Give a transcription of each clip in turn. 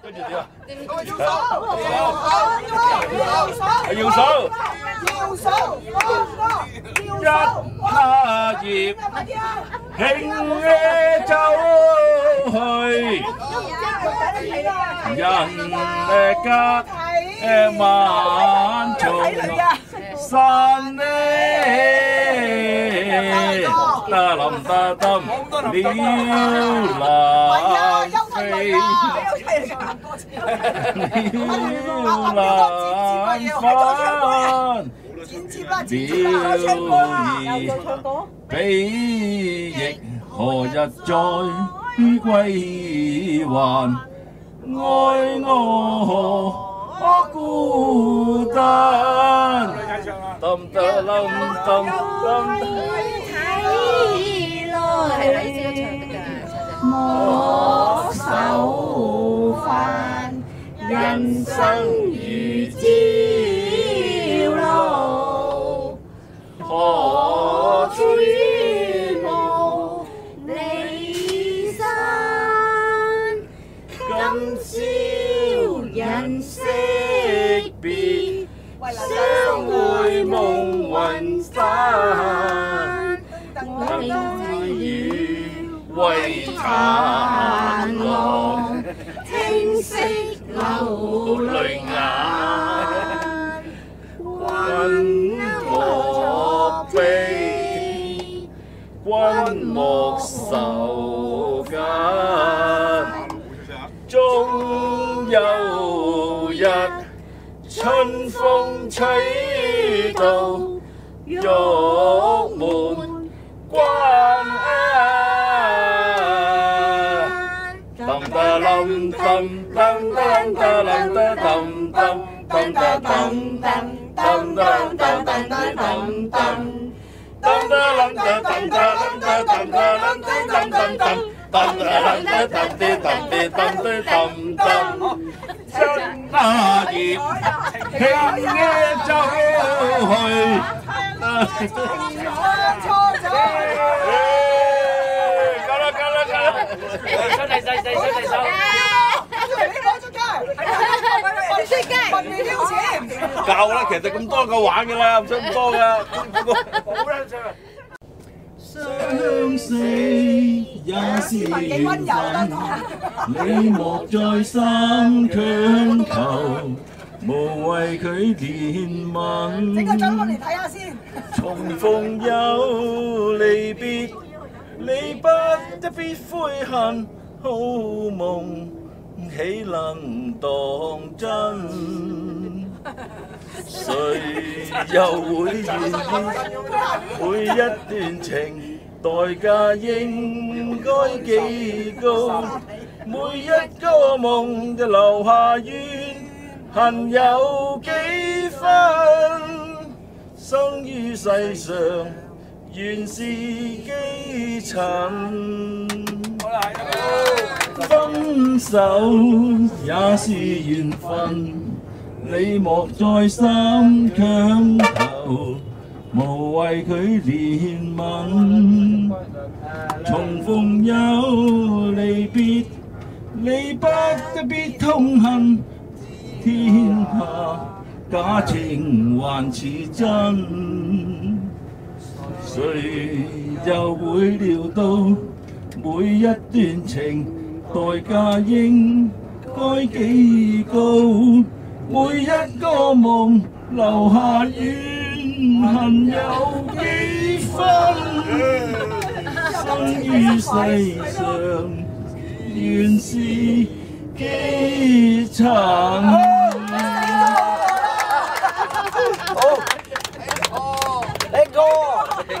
跟住點啊？要手，要手，係要手，要手，一下葉輕嘅走去，人誒隔誒萬重山呢，得冧得冧鳥南飛。了難分，比翼何日再歸還？愛我何孤單？氹氹氹氹氹。睇來，你自己唱得㗎，陳人生如朝露，何追夢離散，今朝人惜別，相會夢雲散，我哋雨為殘浪，清晰眼，君莫悲，君莫愁间终有日春风吹到 tầm tầm tầm tầm tầm tầm tầm tầm tầm tầm tầm tầm tầm tầm tầm tầm tầm tầm chân là nhịp hình nghe trong hồi 問你啲錢。夠啦，其實咁多夠玩嘅啦，唔使咁多噶。好啦，唱。相識也是緣分，你莫再三強求，無謂佢憐整個獎我嚟憫。睇下先。重逢有離別，你不一必悔恨，好夢岂能當真？誰又會願意每一段情代價應該幾高？每一個夢就留下怨恨有幾分？生于世上原是基層。分手也是緣分，你莫再三強求，無謂佢怜悯。重逢又離別，你不得必痛恨，天下假情還似真。誰又會料到每一段情代價應該幾高？每一個夢留下怨恨有幾分？生於世上原是基層。你又有，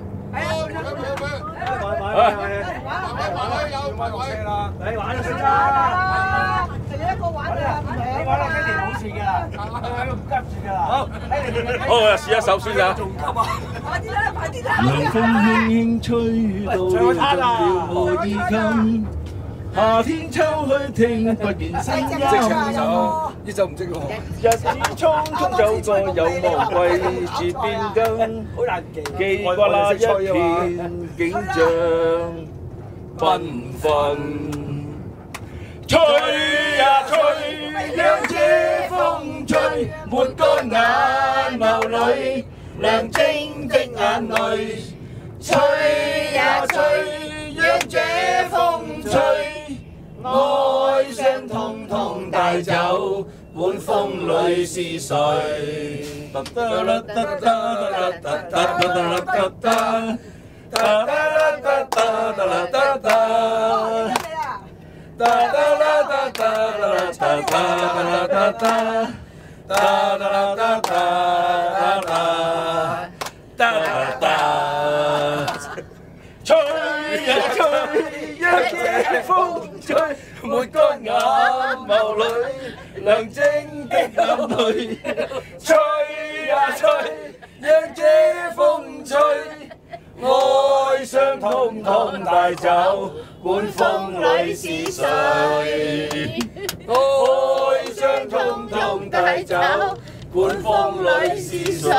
係啊，玩玩玩玩玩玩玩有！你玩啦。仲有一個玩啊，唔你玩啦，Kenny 冇事㗎啦，唔急住㗎啦。好，好，我試一首先啊。仲急啊！快啲啦，快啲啦！涼風輕輕吹到了我衣襟，夏天秋去聽不見聲音。呢首唔識喎，日子匆匆走過，有望季節變更，好難記。記掛那一片景象繽紛。吹呀吹，讓這風吹，抹乾眼眸裏亮晶的眼淚。吹呀吹，讓這風吹，声通通帶走，管風里是誰？噠噠啦噠噠啦噠噠噠噠啦噠噠，噠噠啦噠噠噠啦噠噠。哒哒啦哒哒啦哒哒啦哒哒，哒哒啦哒哒啦哒，哒哒哒。吹呀吹，讓這風吹，抹乾眼眸裏亮晶的眼淚。吹呀吹，讓這風吹。哀傷通通帶走，管風裏是誰？哀傷通通帶走，管風裏是誰？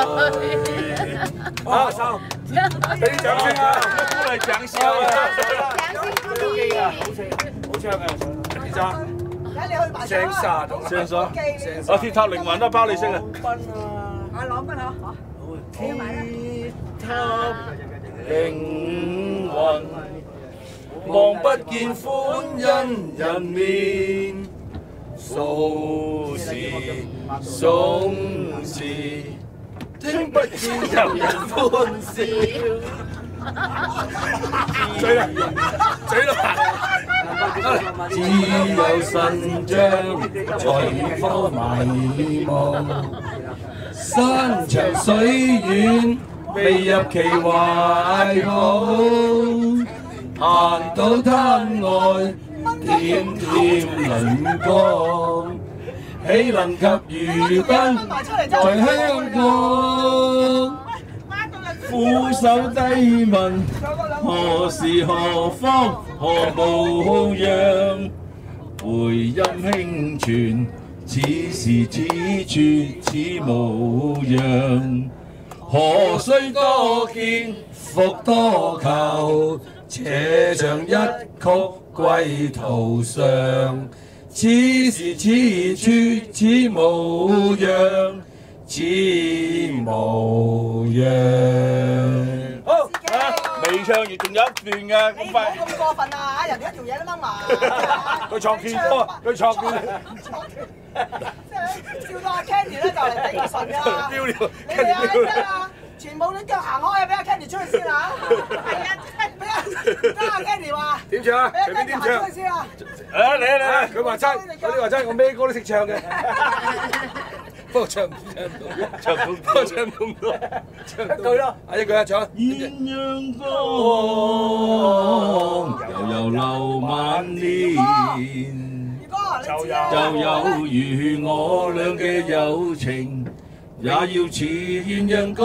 好，收，俾啲掌聲啊！鼓勵掌聲啊！有機啊，好唱，好唱啊！先生，而家你去埋聲沙到聲沙記我鐵塔凌雲都包你識啊！啊，攞分嚇，企埋啦。鐵塔凌雲，望不見歡欣人面，數時總是聽不見有人歡笑。嘴啦，嘴啦！只有神像才科迷茫，山長水遠，未入其懷抱。行到灘外，點點鱗光，岂能及如今在香港？俯首低问，何时何方何模样？回音輕傳，此時此處此模样。何須多見，復多求，且唱一曲歸途上。此时此处此模样。此模样。好，未唱完仲有一段㗎，你唔好咁快。咁過分啊！人哋一条嘢都掹埋。佢創斷多，佢創斷。笑到阿 Candy 咧就嚟頂個順㗎。丟了你哋啊，得啊，全部啲腳行開啊！俾阿 Candy 出去先啊！係啊，俾阿得阿 Candy 話，點唱啊？俾阿隨便 Candy 行出去。先啊！啊，嚟啊嚟啊！啊！佢話齋，我哋話齋，我咩歌都識唱嘅。不過唱唔唱唔到，唱唔到唱唔到，唱唔到。一句一句啊，唱。鴛鴦光，悠悠流萬年。就有如我俩嘅友情，也要似鸳鸯歌，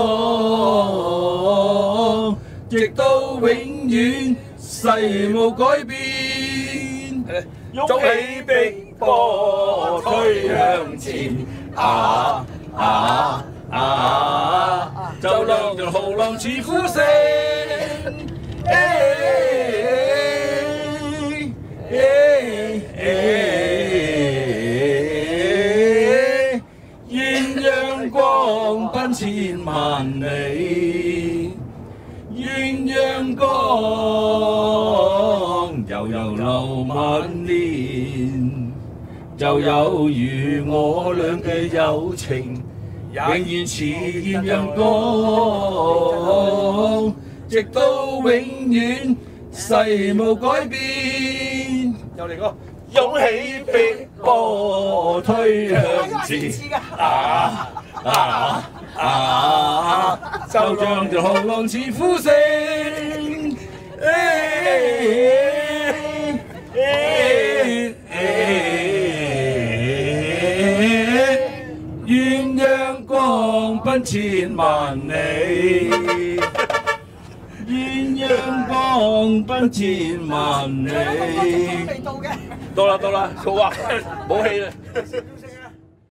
直到永遠，誓無改變。早起碧波推向前，啊啊啊！就浪就浩浪似呼聲。鴛鴦光奔千萬里，鸳鸯光悠悠流万年，就有如我倆嘅友情，永远似鴛鴦光，直到永远，世无改变。又嚟個。湧起逼波推向前，啊啊啊！就像條河浪似呼聲，千万里，鸳鸯江奔千万里。到啦到啦，好啊，冇气啦。